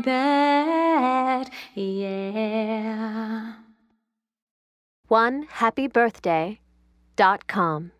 that, yeah. One happy birthday dot com.